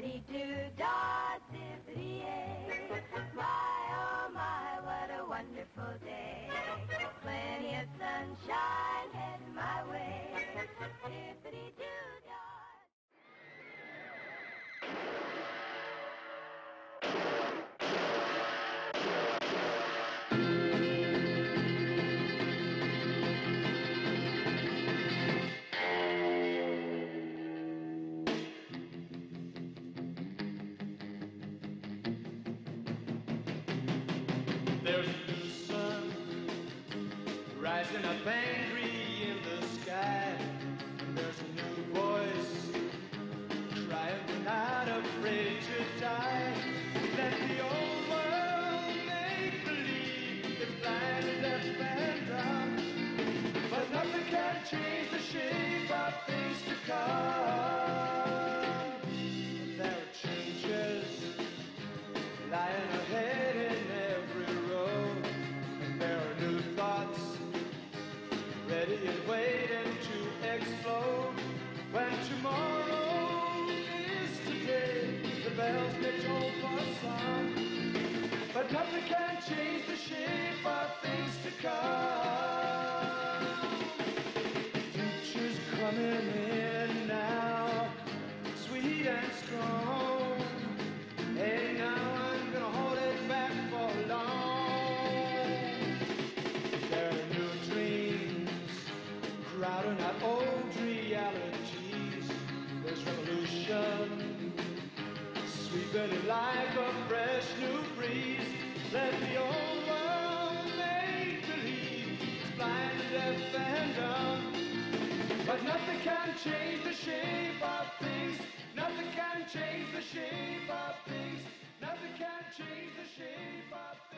Dippity doo dah, dippity yay. My oh my, what a wonderful day. Plenty of sunshine There's a new sun rising up angry in the sky. Coming in now, sweet and strong. Hey, now I'm gonna hold it back for long. There are new dreams crowding out old realities. There's revolution sweeping in like a fresh new breeze. Let the old world change the shape of.